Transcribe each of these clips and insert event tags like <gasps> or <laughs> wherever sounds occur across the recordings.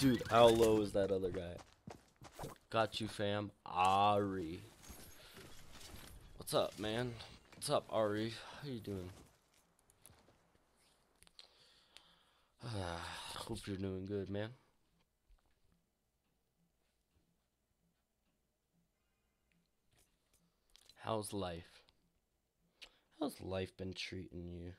Dude, how low is that other guy? Got you, fam. Ari. What's up, man? What's up, Ari? How you doing? <sighs> Hope you're doing good, man. How's life? How's life been treating you?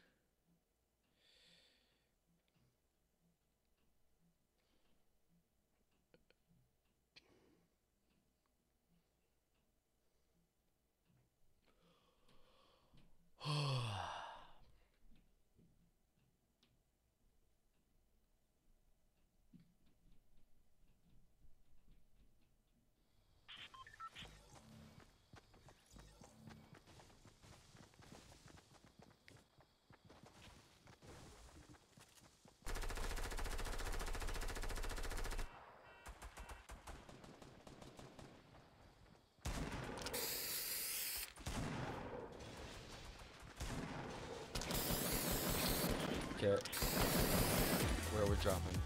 Okay. Where we're dropping.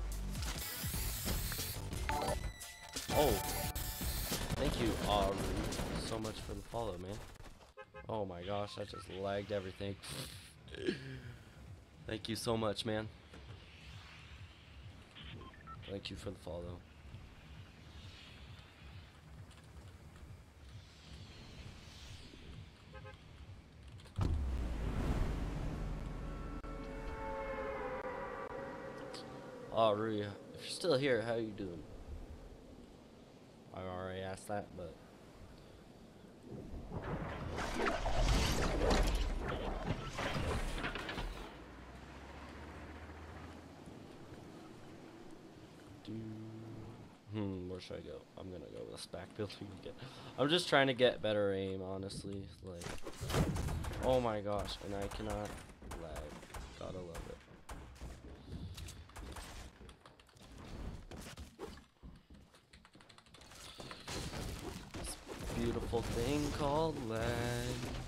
Oh. Thank you, Ari, so much for the follow, man. Oh my gosh, I just lagged everything. Thank you so much, man. Thank you for the follow. Oh, Rui, if you're still here, how are you doing? I already asked that, but do hmm, where should I go? I'm gonna go with a back <laughs> building again. I'm just trying to get better aim, honestly. Like, oh my gosh, and I cannot lag. Gotta love it. This beautiful thing called lag.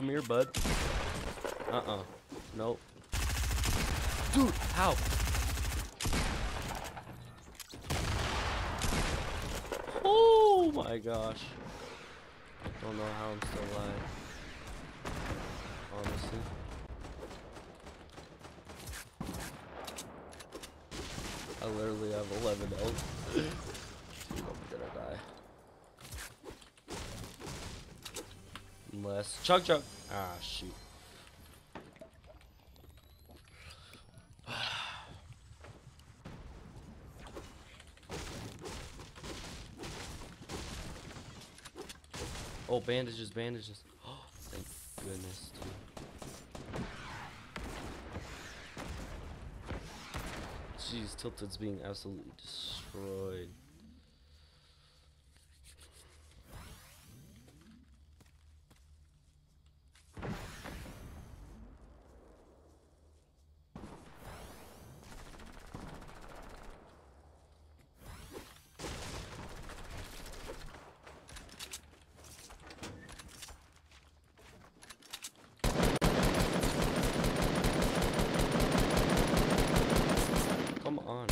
Come here, bud. Uh-uh. Nope. Dude, how? Oh my gosh. Don't know how I'm still alive. Honestly. I literally have 11 health. <laughs> Dude, I'm gonna die. Unless chug chug. Ah shoot. Oh, bandages, bandages. Oh, <gasps> thank goodness. Dude. Jeez, Tilted's being absolutely destroyed. Come on.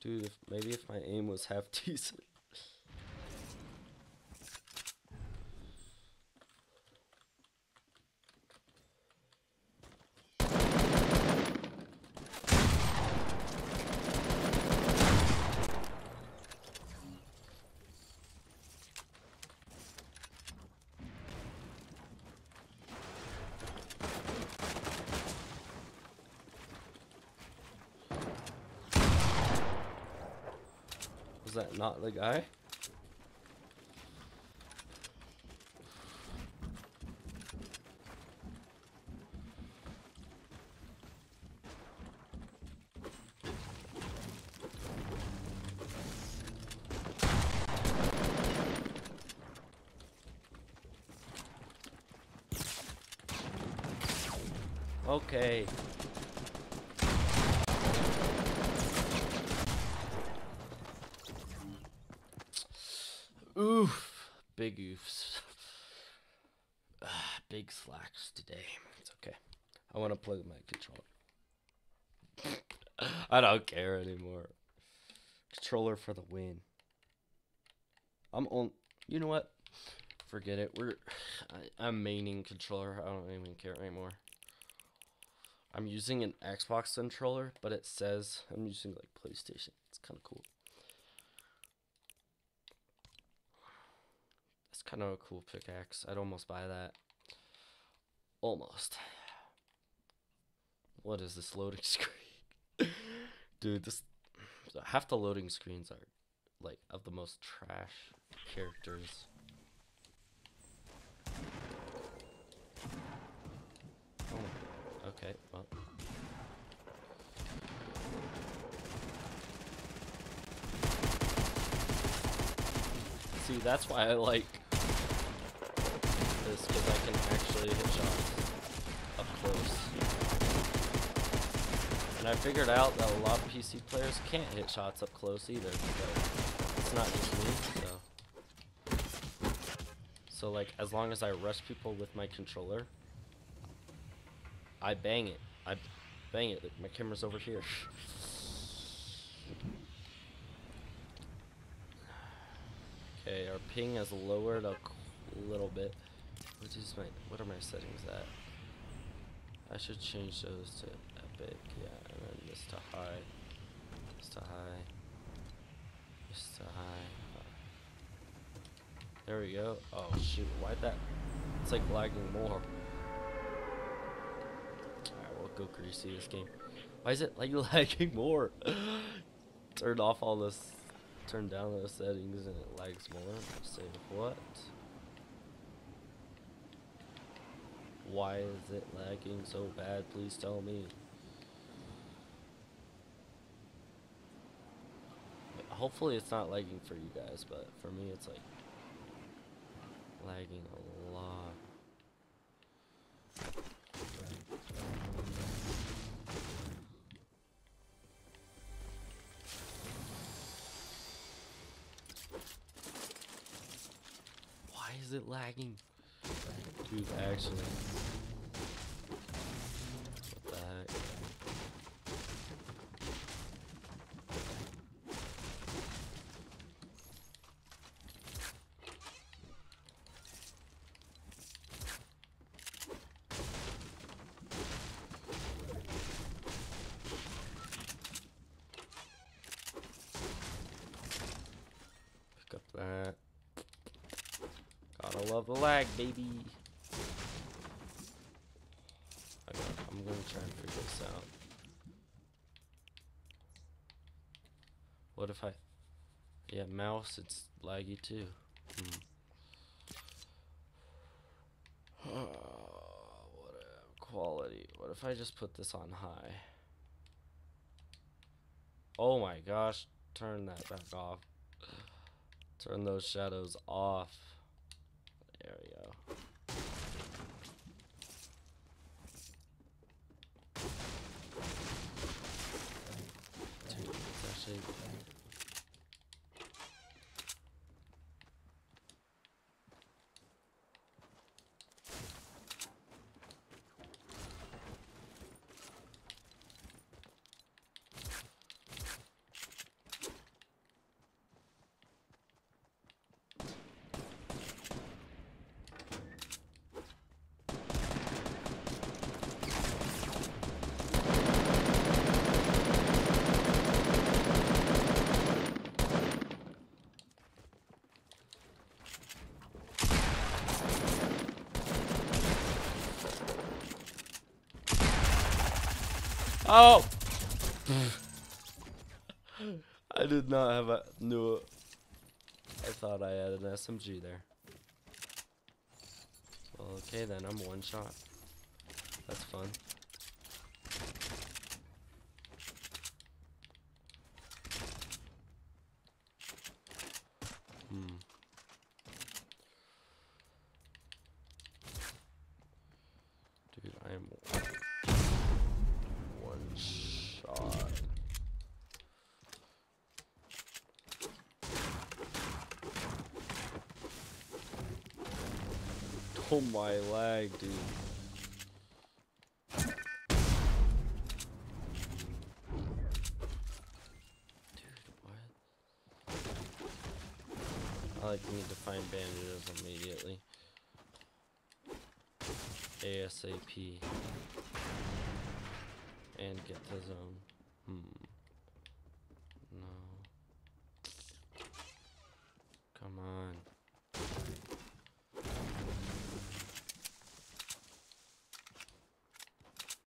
Dude, if, maybe if my aim was half <laughs> decent. Is that not the guy? Okay. Oof. Big oofs. <sighs> Ah, big slacks today. It's okay. I want to plug my controller. <laughs> I don't care anymore. Controller for the win. I'm on. You know what? Forget it. We're. <sighs> I, I'm maining controller. I don't even care anymore. I'm using an Xbox controller, but it says I'm using like PlayStation. It's kind of cool. Kind of a cool pickaxe. I'd almost buy that. Almost. What is this loading <laughs> screen? Dude, this half the loading screens are like of the most trash characters. Oh, okay, well. See, that's why I like can actually hit shots up close. And I figured out that a lot of PC players can't hit shots up close either, because it's not just me, so. So, like, as long as I rush people with my controller, I bang it. I bang it. My camera's over here. <sighs> Okay, our ping has lowered a little bit. What is my what are my settings at? I should change those to epic, yeah, and then this to high. This to high. This to high. There we go. Oh shoot, why'd that it's like lagging more. Alright, we'll go greasy this game. Why is it like <laughs> lagging more? Turn off all this turn down those settings and it lags more. Save what? Why is it lagging so bad? Please tell me. Hopefully it's not lagging for you guys, but for me it's like lagging a lot. Why is it lagging? Dude, actually. What the heck? Pick up that. Gotta love the lag, baby. I got, I'm gonna try and figure What if I... Yeah, mouse, it's laggy too. Hmm. <sighs> what a quality. What if I just put this on high? Oh my gosh, turn that back off. Turn those shadows off. There we go. Dude, it's actually Oh! <laughs> I did not have a it. I thought I had an SMG there. Well, okay then, I'm one shot. That's fun. Hmm. Dude, I am Oh my lag, dude. Dude, what? I like need to find bandages immediately. ASAP. And get the zone. Hmm. No. Come on.